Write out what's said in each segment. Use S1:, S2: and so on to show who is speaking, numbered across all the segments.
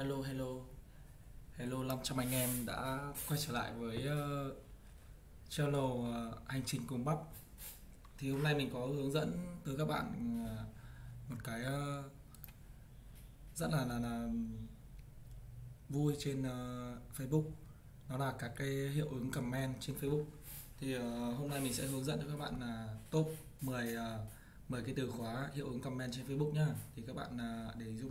S1: Hello hello. Hello 500 anh em đã quay trở lại với uh, channel uh, Hành trình cùng bắp. Thì hôm nay mình có hướng dẫn tới các bạn uh, một cái uh, rất là, là, là vui trên uh, Facebook. Đó là các cái hiệu ứng comment trên Facebook. Thì uh, hôm nay mình sẽ hướng dẫn cho các bạn là uh, top 10 uh, 10 cái từ khóa hiệu ứng comment trên Facebook nhá. Thì các bạn uh, để giúp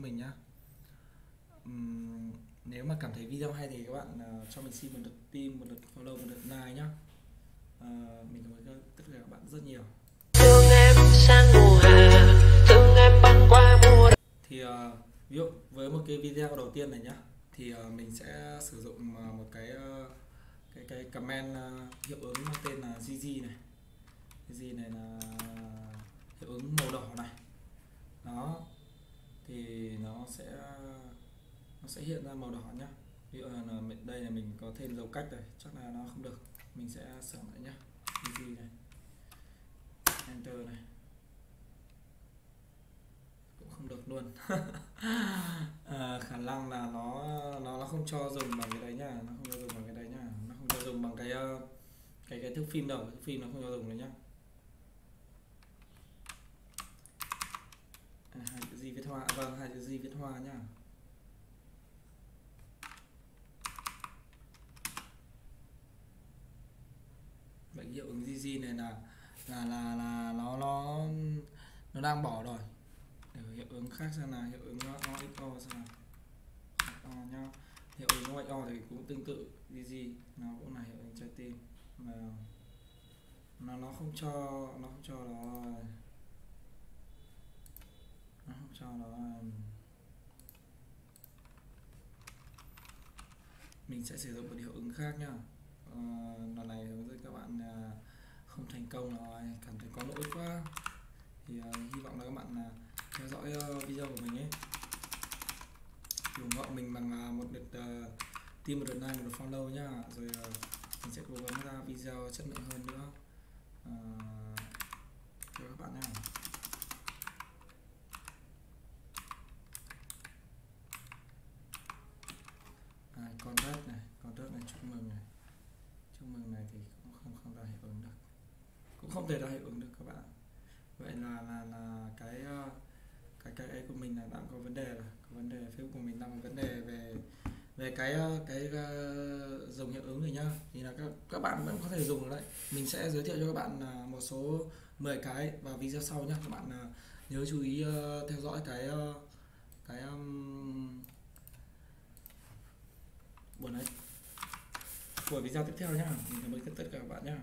S1: Uhm, nếu mà cảm thấy video hay thì các bạn uh, cho mình xin một lượt tim một lượt follow một lượt like nhá. Uh, mình cảm ơn tất cả các bạn rất nhiều.
S2: Thương em sang mùa hè thương em băng qua mùa
S1: thì uh, ví dụ với một cái video đầu tiên này nhá thì uh, mình sẽ sử dụng uh, một cái uh, cái cái comment uh, hiệu ứng mang tên là GG này. GG này là hiệu ứng màu đỏ này. Đó thì nó sẽ nó sẽ hiện ra màu đỏ nhá. Ví dụ là đây là mình có thêm dấu cách rồi. Chắc là nó không được. Mình sẽ sửa lại nhá. Easy này? Enter này. Cũng không được luôn. À, khả năng là nó nó nó không cho dùng bằng cái đấy nhá. Nó không cho dùng bằng cái đấy nhá. Nó không cho dùng bằng cái ờ, cái cái thước phim đâu. Thước phim nó không cho dùng đấy nhá. À, hai chữ gì viết hoa? Vâng hai chữ gì viết hoa nhá? Hiệu ứng GG này là là là là nó nó nó đang bỏ rồi. Để hiệu ứng khác xem là hiệu ứng OXO xem nào. O nhá. Hiệu ứng OXO thì cũng tương tự GG nó cũng là hiệu ứng trái tim. Mà nó nó không cho, nó không cho nó nó không cho nó, mình sẽ sử dụng một hiệu ứng khác nhá. Ờ, lần này hướng dẫn các bạn à, không thành công rồi cảm thấy có lỗi quá. Thì à, hy vọng là các bạn à, theo dõi ờ, video của mình ấy. Ủng hộ mình bằng một lượt ờ, tim một lượt like, một lượt follow nhá. Rồi mình sẽ cố gắng ra video chất lượng hơn nữa uh, cho các bạn nhé à, con đất này con đất này chúc mừng này chúc mừng này thì cũng không không ra hiệu ứng được. Cũng không thể ra hiệu ứng được các bạn vậy là là là cái ờ, cái cái ấy của mình là đang có vấn đề rồi. Có vấn đề facebook của mình đang có vấn đề về về cái ờ, cái ờ, uh, dùng hiệu ứng này nhá. Thì là các các bạn vẫn có thể dùng đấy. Mình sẽ giới thiệu cho các bạn uh, một số 10 cái vào video sau nhá. Các bạn uh, nhớ chú ý uh, theo dõi cái uh, cái um, buổi này của video tiếp theo nhá. Mình cảm ơn tất cả các bạn nhá.